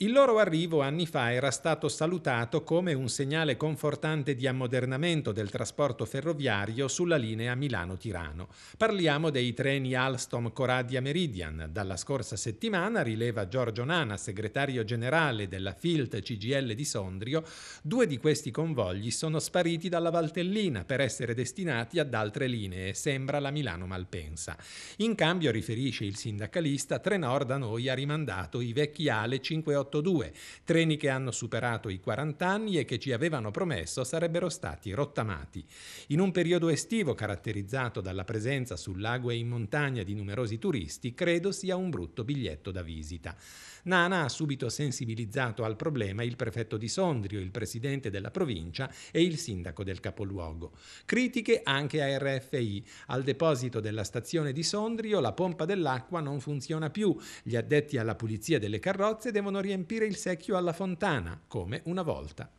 Il loro arrivo anni fa era stato salutato come un segnale confortante di ammodernamento del trasporto ferroviario sulla linea Milano-Tirano. Parliamo dei treni Alstom Coradia Meridian. Dalla scorsa settimana, rileva Giorgio Nana, segretario generale della FILT CGL di Sondrio, due di questi convogli sono spariti dalla Valtellina per essere destinati ad altre linee, sembra la Milano-Malpensa. In cambio, riferisce il sindacalista, Trenor da noi ha rimandato i vecchi Ale 580 882, treni che hanno superato i 40 anni e che ci avevano promesso sarebbero stati rottamati. In un periodo estivo caratterizzato dalla presenza sul lago e in montagna di numerosi turisti, credo sia un brutto biglietto da visita. Nana ha subito sensibilizzato al problema il prefetto di Sondrio, il presidente della provincia e il sindaco del capoluogo. Critiche anche a RFI. Al deposito della stazione di Sondrio la pompa dell'acqua non funziona più. Gli addetti alla pulizia delle carrozze devono riempire il secchio alla fontana, come una volta.